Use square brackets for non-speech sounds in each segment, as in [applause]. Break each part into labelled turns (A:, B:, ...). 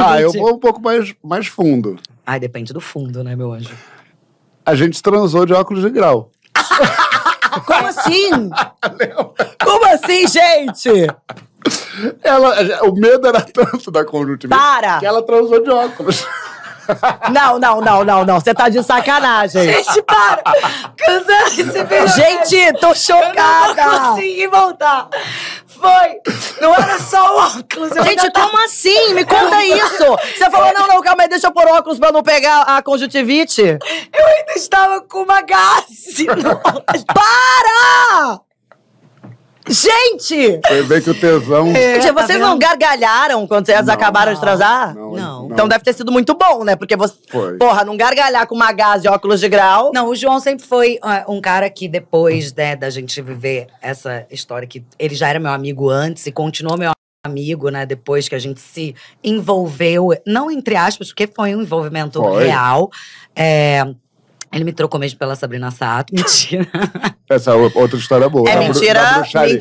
A: Ah, eu vou um pouco mais, mais fundo.
B: Ai, depende do fundo, né, meu anjo?
A: A gente transou de óculos de grau. [laughs]
B: Como assim? Como assim, gente?
A: Ela, o medo era tanto da conjuntivite
B: Para!
A: que ela transou de óculos.
B: Não, não, não, não, não. Você tá de sacanagem.
C: Gente, para! [laughs] Cancela esse vídeo.
B: Gente, tô
C: Eu não
B: chocada.
C: vou conseguir voltar. Foi. Não era só o óculos. eu
B: Gente,
C: tava-
B: como assim? Me conta [laughs] isso. Você falou, não, não, calma aí, deixa eu pôr óculos pra não pegar a conjuntivite.
C: Eu ainda estava com uma gaze. [laughs]
B: Para! Gente!
A: Você vê que o tesão.
B: Gente,
C: tá
B: vocês
C: vendo?
B: não gargalharam quando vocês
A: Não,
B: acabaram de transar?
A: Não,
C: Não.
B: Então deve ter sido muito bom, né? Porque você.
A: Foi.
B: Porra, não gargalhar com uma gás de óculos de grau.
C: Não, o João sempre foi ah, um cara que depois né, da gente viver essa história que ele já era meu amigo antes e continuou meu amigo, né? Depois que a gente se envolveu, não entre aspas, porque foi um envolvimento
A: Foi.
C: real. É, ele me trocou mesmo pela Sabrina Sato. [laughs] Mentira.
A: Essa outra história boa.
B: É mentira,
A: da bruxaria.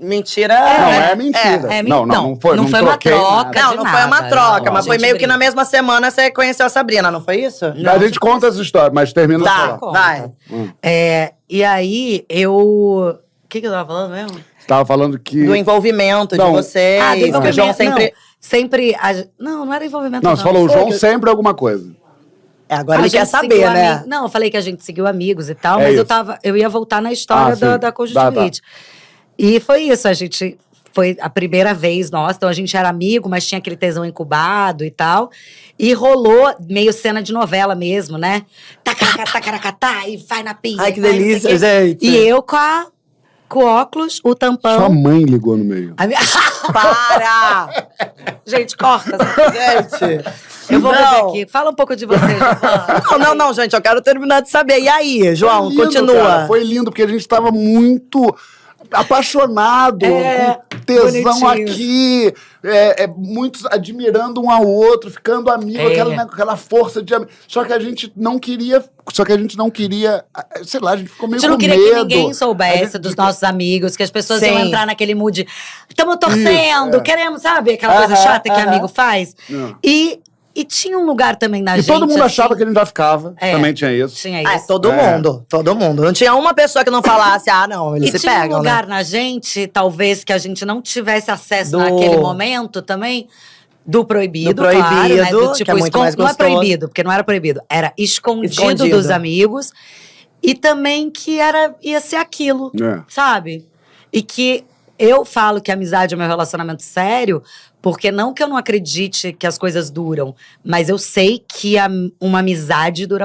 B: Mentira.
A: Não,
B: é,
A: é mentira.
C: é, é,
A: não, não,
C: não,
A: não foi.
C: não foi uma troca.
A: nada.
B: Não,
C: de
B: não foi uma
C: nada,
B: troca,
C: não,
B: mas foi meio que
C: brinca.
B: na mesma semana você conheceu a Sabrina, não foi isso?
A: A gente conta essa história, mas termina
B: Tá, vai.
A: Hum.
C: É, e aí, eu. O que, que eu tava falando mesmo?
A: Você tava falando que.
B: Do envolvimento
A: Não.
B: de vocês.
C: Ah, do
B: que o
C: envolvimento.
B: João sempre.
C: Não, sempre. a- não, não era envolvimento.
A: Não, você falou, o João
C: que-
A: sempre alguma coisa.
B: É, agora
C: A
B: ele quer saber, né?
C: ami- Não, eu falei que a gente seguiu amigos e tal,
A: É
C: mas eu tava. Eu ia voltar na história
A: Ah,
C: da, da conjuntivite. E foi isso, a gente. Foi a primeira vez nossa, então a gente era amigo, mas tinha aquele tesão incubado e tal. E rolou meio cena de novela mesmo, né? Tacaracatá, e vai na pia.
B: Ai, que
C: vai,
B: delícia, gente.
C: E eu com, a, com o óculos, o tampão.
A: Sua mãe ligou no meio.
C: A minha- [laughs]
B: Para!
C: gente, corta. [laughs]
B: gente.
C: Eu vou
B: Não.
C: beber aqui. Fala um pouco de você, Giovana. [laughs]
B: Não, não, não, gente, eu quero terminar de saber. E aí, João,
A: Foi lindo,
B: continua.
A: cara, Foi lindo, porque a gente tava muito apaixonado,
C: É,
A: com tesão
C: bonitinho.
A: aqui, é, é, muitos admirando um ao outro, ficando amigo,
C: É.
A: aquela, né, aquela força de ami- Só que a gente não queria. Só que a gente não queria. ah, Sei lá, a gente ficou
C: A
A: meio
C: gente não
A: com
C: queria
A: medo.
C: que ninguém
A: A
C: soubesse
A: gente-
C: dos nossos amigos, que as pessoas iam
B: Sim.
C: entrar naquele mood. Estamos torcendo,
A: Isso, é.
C: queremos, sabe? Aquela coisa
B: Aham,
C: chata que
B: aham.
C: amigo faz.
A: Não.
C: E, e tinha um lugar também na
A: E
C: gente.
A: todo mundo achava
C: assim,
A: que a gente já ficava.
C: É.
A: Também tinha isso.
C: Tinha
B: Ah,
C: isso.
B: todo
A: É.
B: mundo, todo mundo. Não tinha uma pessoa que não falasse, ah, não, eles
C: E
B: se
C: tinha
B: pegam,
C: um lugar
B: né?
C: na gente, talvez, que a gente não tivesse acesso
B: Do-
C: naquele momento também. Do proibido,
B: Do
C: claro, né?
B: proibido,
C: Do,
B: que
C: tipo,
B: é muito
C: escon-
B: mais
C: Não é proibido, porque não era proibido. Era escondido,
B: Escondido.
C: dos amigos. E também que era ia ser aquilo,
A: É.
C: sabe? E que eu falo que a amizade é meu relacionamento sério, porque não que eu não acredite que as coisas duram, mas eu sei que a- uma amizade dura